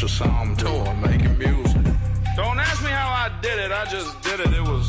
special song tour making music. Don't ask me how I did it, I just did it. It was